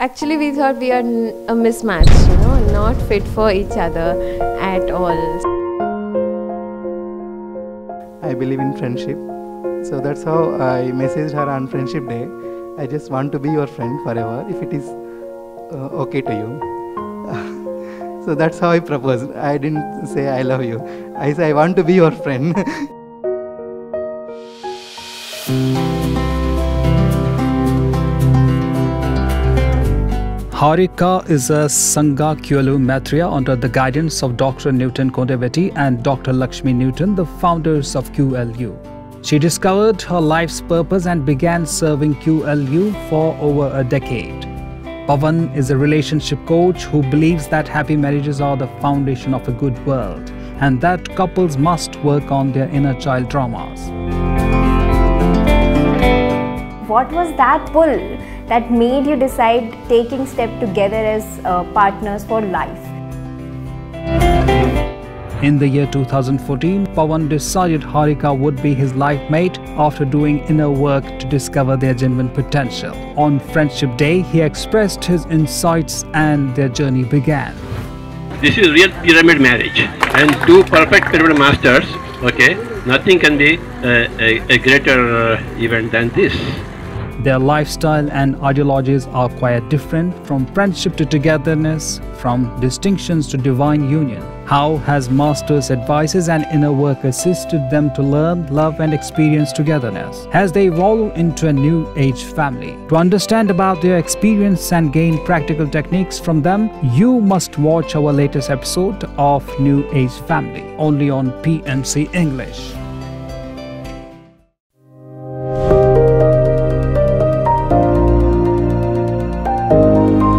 Actually, we thought we are a mismatch, you know, not fit for each other at all. I believe in friendship. So that's how I messaged her on Friendship Day. I just want to be your friend forever if it is uh, okay to you. so that's how I proposed. I didn't say I love you. I say I want to be your friend. Harika is a Sangha Kyulu Maitreya under the guidance of Dr. Newton Kondaveeti and Dr. Lakshmi Newton, the founders of QLU. She discovered her life's purpose and began serving QLU for over a decade. Pavan is a relationship coach who believes that happy marriages are the foundation of a good world and that couples must work on their inner child traumas. What was that pull that made you decide taking step together as uh, partners for life? In the year 2014, Pavan decided Harika would be his life mate after doing inner work to discover their genuine potential. On Friendship Day, he expressed his insights and their journey began. This is real pyramid marriage and two perfect pyramid masters. Okay, nothing can be uh, a, a greater uh, event than this. Their lifestyle and ideologies are quite different from friendship to togetherness, from distinctions to divine union. How has Master's advices and inner work assisted them to learn, love, and experience togetherness as they evolve into a new age family? To understand about their experience and gain practical techniques from them, you must watch our latest episode of New Age Family only on PMC English. you